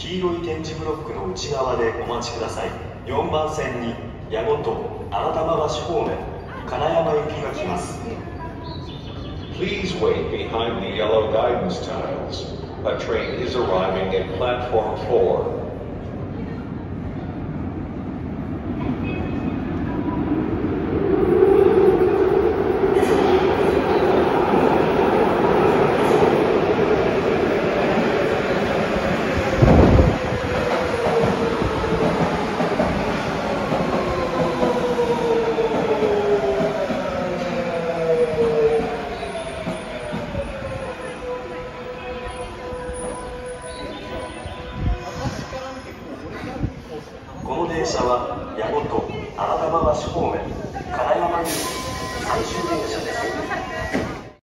黄色い点字ブロックの内側でお待ちください4番線に矢後と新玉橋方面金山行きが来ます Please wait behind the yellow guidance tiles. A train is arriving at platform 4. この電車は矢後と新玉橋方面金山に最終電車です。